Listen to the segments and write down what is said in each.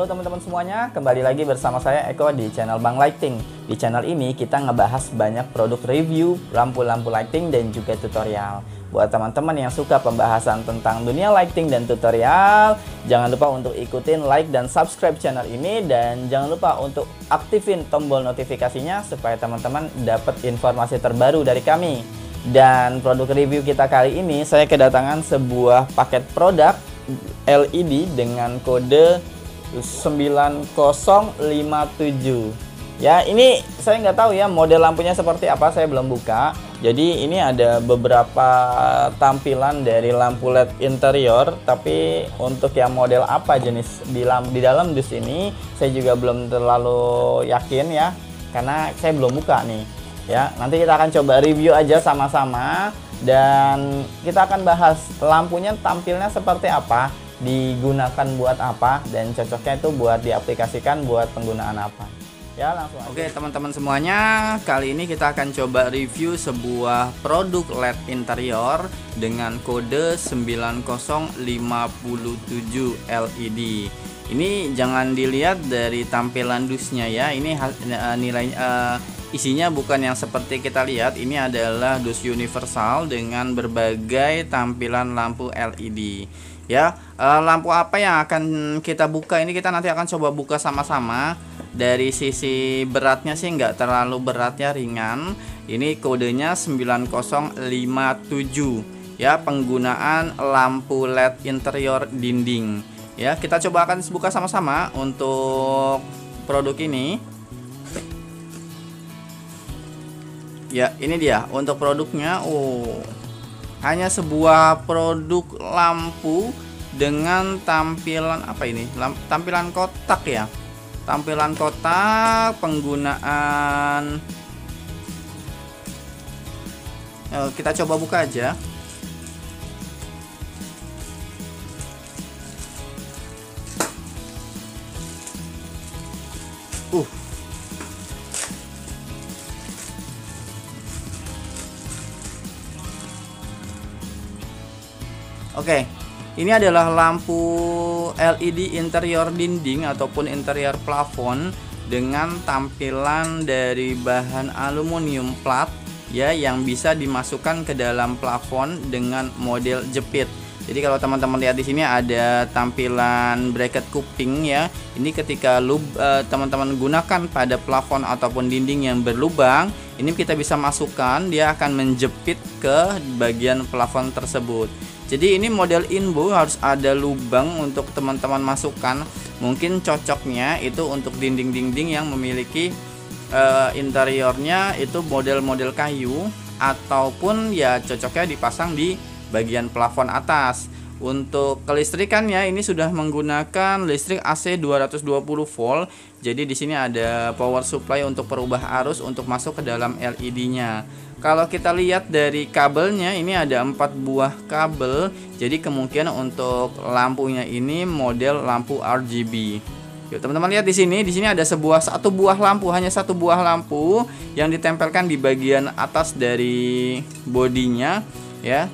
Halo teman-teman semuanya, kembali lagi bersama saya Eko di channel Bang Lighting. Di channel ini kita ngebahas banyak produk review, lampu-lampu lighting dan juga tutorial. Buat teman-teman yang suka pembahasan tentang dunia lighting dan tutorial, jangan lupa untuk ikutin like dan subscribe channel ini dan jangan lupa untuk aktifin tombol notifikasinya supaya teman-teman dapat informasi terbaru dari kami. Dan produk review kita kali ini saya kedatangan sebuah paket produk LED dengan kode 9057 ya ini saya nggak tahu ya model lampunya seperti apa saya belum buka. Jadi ini ada beberapa tampilan dari lampu LED interior tapi untuk yang model apa jenis di, lamp, di dalam dus ini saya juga belum terlalu yakin ya karena saya belum buka nih. Ya nanti kita akan coba review aja sama-sama dan kita akan bahas lampunya tampilnya seperti apa digunakan buat apa dan cocoknya itu buat diaplikasikan buat penggunaan apa. Ya langsung aja. Oke teman-teman semuanya kali ini kita akan coba review sebuah produk LED interior dengan kode 9057 LED ini jangan dilihat dari tampilan dusnya ya. Ini uh, nilai uh, isinya bukan yang seperti kita lihat ini adalah dus universal dengan berbagai tampilan lampu LED ya uh, lampu apa yang akan kita buka ini kita nanti akan coba buka sama-sama. Dari sisi beratnya sih nggak terlalu berat ya ringan. Ini kodenya 9057 ya penggunaan lampu LED interior dinding. Ya kita coba akan buka sama-sama untuk produk ini ya ini dia. Untuk produknya oh hanya sebuah produk lampu dengan tampilan apa ini? Lamp, tampilan kotak ya? Tampilan kotak penggunaan Yo, kita coba buka aja. Uh Oke, ini adalah lampu LED interior dinding ataupun interior plafon dengan tampilan dari bahan aluminium plat ya yang bisa dimasukkan ke dalam plafon dengan model jepit. Jadi kalau teman-teman lihat di sini ada tampilan bracket kuping ya. Ini ketika eh, teman-teman gunakan pada plafon ataupun dinding yang berlubang, ini kita bisa masukkan dia akan menjepit ke bagian plafon tersebut jadi ini model inbo harus ada lubang untuk teman-teman masukkan mungkin cocoknya itu untuk dinding-dinding yang memiliki uh, interiornya itu model-model kayu ataupun ya cocoknya dipasang di bagian plafon atas untuk kelistrikannya ini sudah menggunakan listrik AC 220 volt. Jadi di sini ada power supply untuk perubah arus untuk masuk ke dalam LED-nya. Kalau kita lihat dari kabelnya ini ada empat buah kabel. Jadi kemungkinan untuk lampunya ini model lampu RGB. Yuk teman-teman lihat di sini, di sini ada sebuah satu buah lampu, hanya satu buah lampu yang ditempelkan di bagian atas dari bodinya ya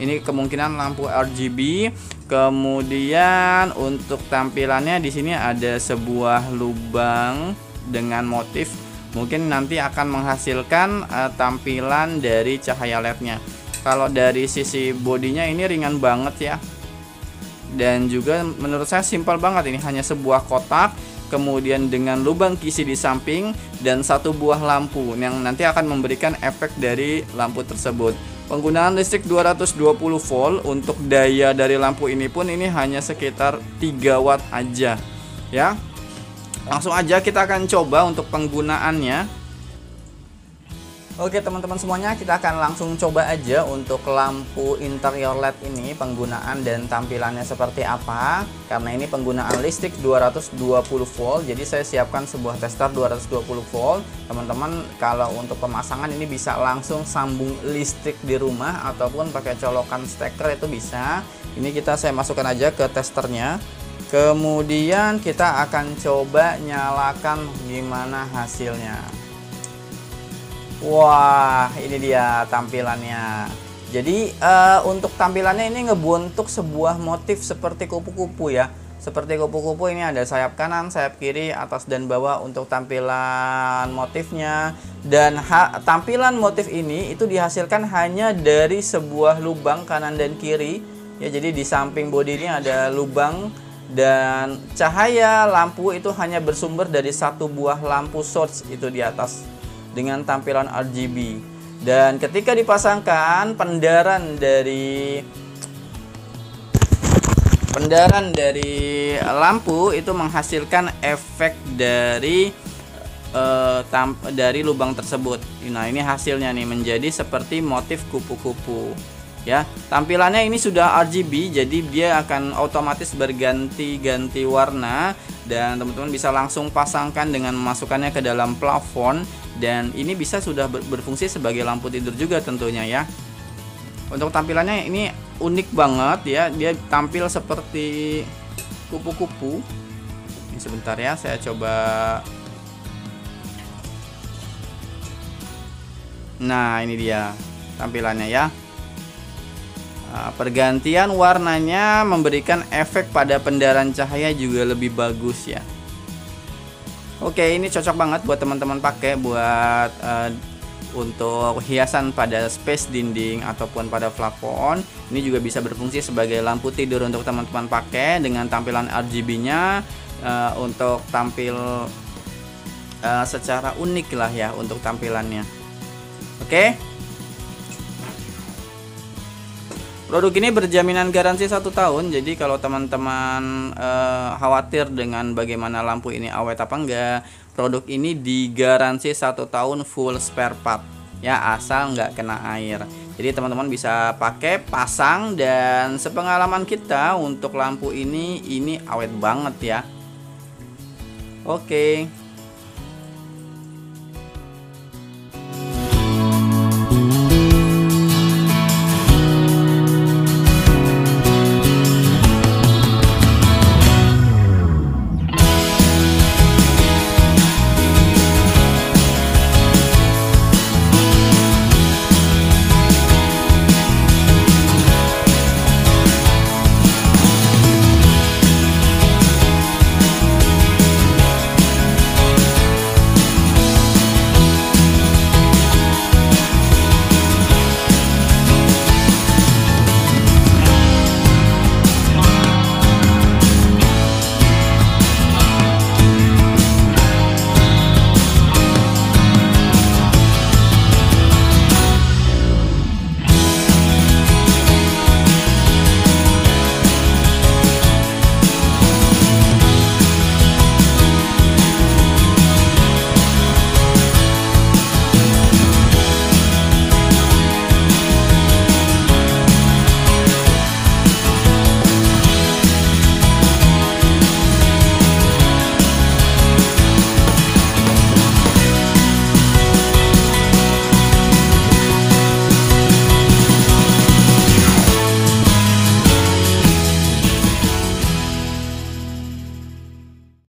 ini kemungkinan lampu RGB kemudian untuk tampilannya di sini ada sebuah lubang dengan motif mungkin nanti akan menghasilkan uh, tampilan dari cahaya lednya. Kalau dari sisi bodinya ini ringan banget ya. Dan juga menurut saya simpel banget ini hanya sebuah kotak kemudian dengan lubang kisi di samping dan satu buah lampu yang nanti akan memberikan efek dari lampu tersebut. Penggunaan listrik 220 volt untuk daya dari lampu ini pun ini hanya sekitar 3 watt aja ya. Langsung aja kita akan coba untuk penggunaannya. Oke teman-teman semuanya kita akan langsung coba aja untuk lampu interior LED ini penggunaan dan tampilannya seperti apa. Karena ini penggunaan listrik 220 volt jadi saya siapkan sebuah tester 220 volt. Teman-teman kalau untuk pemasangan ini bisa langsung sambung listrik di rumah ataupun pakai colokan steker itu bisa. Ini kita saya masukkan aja ke testernya kemudian kita akan coba nyalakan gimana hasilnya Wah, ini dia tampilannya. Jadi uh, untuk tampilannya ini ngebentuk sebuah motif seperti kupu-kupu ya. seperti kupu-kupu ini ada sayap kanan, sayap kiri, atas dan bawah untuk tampilan motifnya dan tampilan motif ini itu dihasilkan hanya dari sebuah lubang kanan dan kiri ya jadi di samping bodi ini ada lubang dan cahaya lampu itu hanya bersumber dari satu buah lampu source itu di atas dengan tampilan RGB dan ketika dipasangkan pendaran dari Pendaran dari lampu itu menghasilkan efek dari uh, dari lubang tersebut. Nah, ini hasilnya nih menjadi seperti motif kupu-kupu. Ya, tampilannya ini sudah RGB jadi dia akan otomatis berganti-ganti warna dan teman-teman bisa langsung pasangkan dengan memasukkannya ke dalam plafon dan ini bisa sudah berfungsi sebagai lampu tidur juga tentunya ya. Untuk tampilannya ini unik banget ya dia tampil seperti kupu-kupu. Ini sebentar ya saya coba. Nah ini dia tampilannya ya nah, pergantian warnanya memberikan efek pada pendaran cahaya juga lebih bagus ya. Oke ini cocok banget buat teman-teman pakai buat uh, untuk hiasan pada space dinding ataupun pada plafon. Ini juga bisa berfungsi sebagai lampu tidur untuk teman-teman pakai dengan tampilan RGB-nya uh, eh, untuk tampil uh, secara unik lah ya untuk tampilannya. Oke? Produk ini berjaminan garansi satu tahun, jadi kalau teman-teman uh, khawatir dengan bagaimana lampu ini awet apa enggak, produk ini digaransi satu tahun full spare part, ya asal nggak kena air. Jadi teman-teman bisa pakai, pasang dan sepengalaman kita untuk lampu ini ini awet banget ya. Oke.